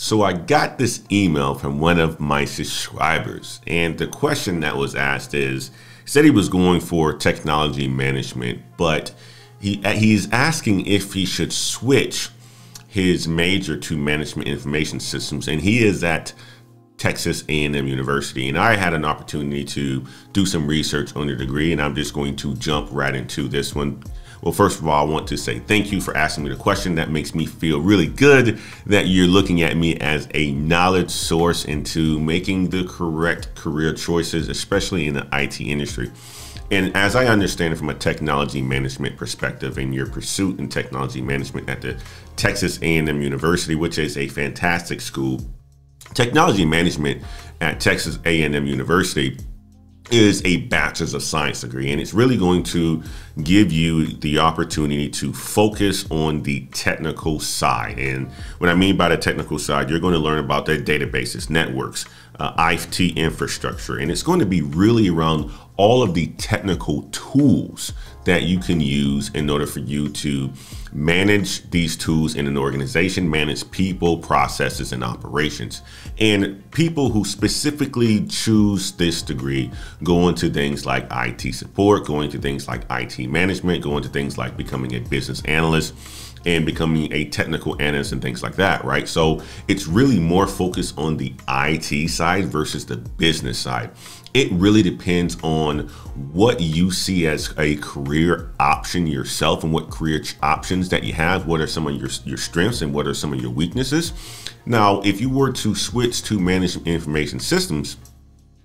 So I got this email from one of my subscribers, and the question that was asked is, said he was going for technology management, but he uh, he's asking if he should switch his major to management information systems, and he is at Texas A&M University, and I had an opportunity to do some research on the degree, and I'm just going to jump right into this one well, first of all, I want to say thank you for asking me the question. That makes me feel really good that you're looking at me as a knowledge source into making the correct career choices, especially in the IT industry. And as I understand it from a technology management perspective and your pursuit in technology management at the Texas A&M University, which is a fantastic school, technology management at Texas A&M University is a bachelor's of science degree and it's really going to give you the opportunity to focus on the technical side. And what i mean by the technical side you're going to learn about their databases networks uh, IT infrastructure and it's going to be really around all of the technical tools that you can use in order for you to manage these tools in an organization, manage people, processes, and operations. And people who specifically choose this degree go into things like IT support, go into things like IT management, go into things like becoming a business analyst and becoming a technical analyst and things like that, right? So it's really more focused on the IT side versus the business side. It really depends on what you see as a career option yourself and what career options that you have. What are some of your, your strengths and what are some of your weaknesses? Now, if you were to switch to management information systems,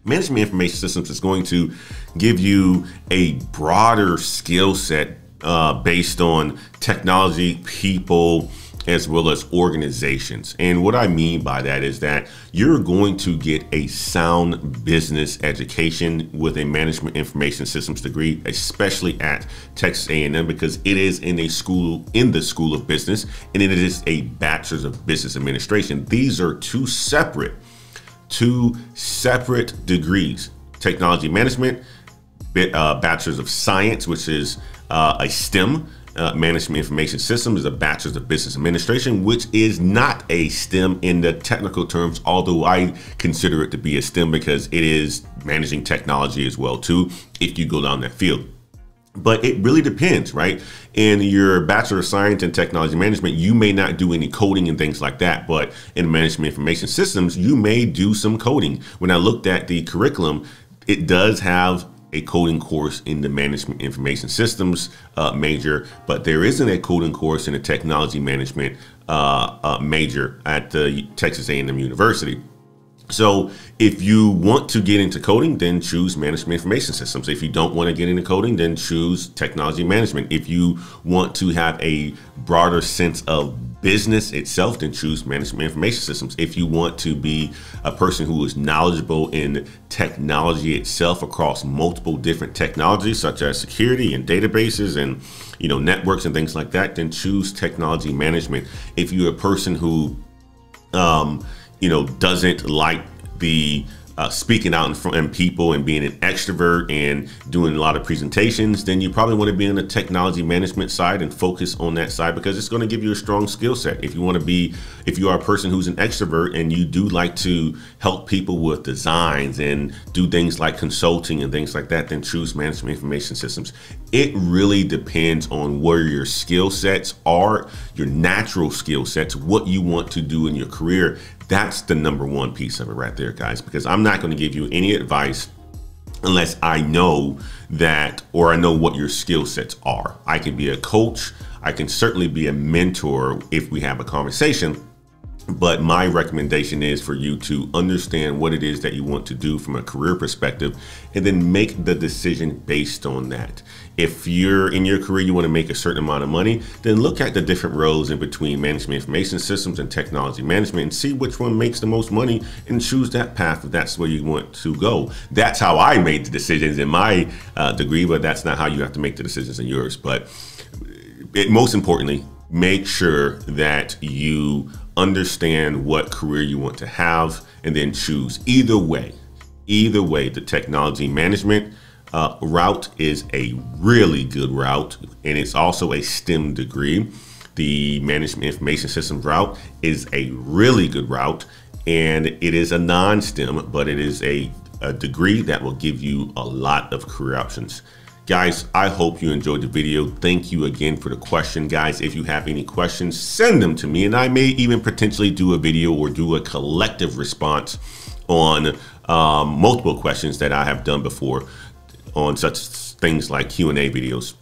management information systems is going to give you a broader skill set uh, based on technology, people, as well as organizations. And what I mean by that is that you're going to get a sound business education with a management information systems degree, especially at Texas A&M because it is in a school in the School of Business and it is a bachelor's of business administration. These are two separate two separate degrees. Technology management, uh, bachelor's of science, which is uh, a STEM, uh, Management Information Systems, is a Bachelor's of Business Administration, which is not a STEM in the technical terms, although I consider it to be a STEM because it is managing technology as well too, if you go down that field. But it really depends, right? In your Bachelor of Science and Technology Management, you may not do any coding and things like that. But in Management Information Systems, you may do some coding. When I looked at the curriculum, it does have a coding course in the management information systems uh, major, but there isn't a coding course in the technology management uh, uh, major at the Texas A&M University. So if you want to get into coding, then choose management information systems. If you don't want to get into coding, then choose technology management. If you want to have a broader sense of business itself, then choose management information systems. If you want to be a person who is knowledgeable in technology itself across multiple different technologies, such as security and databases and you know networks and things like that, then choose technology management. If you're a person who um, you know, doesn't like the uh, speaking out in front of people and being an extrovert and doing a lot of presentations, then you probably want to be in the technology management side and focus on that side because it's going to give you a strong skill set. If you want to be, if you are a person who's an extrovert and you do like to help people with designs and do things like consulting and things like that, then choose management information systems. It really depends on where your skill sets are, your natural skill sets, what you want to do in your career that's the number one piece of it right there, guys, because I'm not going to give you any advice unless I know that or I know what your skill sets are. I can be a coach, I can certainly be a mentor if we have a conversation. But my recommendation is for you to understand what it is that you want to do from a career perspective and then make the decision based on that. If you're in your career, you want to make a certain amount of money, then look at the different roles in between management information systems and technology management and see which one makes the most money and choose that path if that's where you want to go. That's how I made the decisions in my uh, degree, but that's not how you have to make the decisions in yours. But it, most importantly, make sure that you understand what career you want to have and then choose either way either way the technology management uh, route is a really good route and it's also a stem degree The management information systems route is a really good route and it is a non-STEM, but it is a, a degree that will give you a lot of career options. Guys, I hope you enjoyed the video. Thank you again for the question. Guys, if you have any questions, send them to me and I may even potentially do a video or do a collective response on um, multiple questions that I have done before on such things like Q&A videos.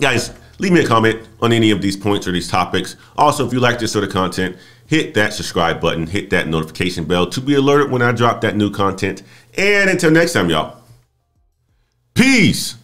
Guys, leave me a comment on any of these points or these topics. Also, if you like this sort of content, hit that subscribe button, hit that notification bell to be alerted when I drop that new content. And until next time, y'all, peace.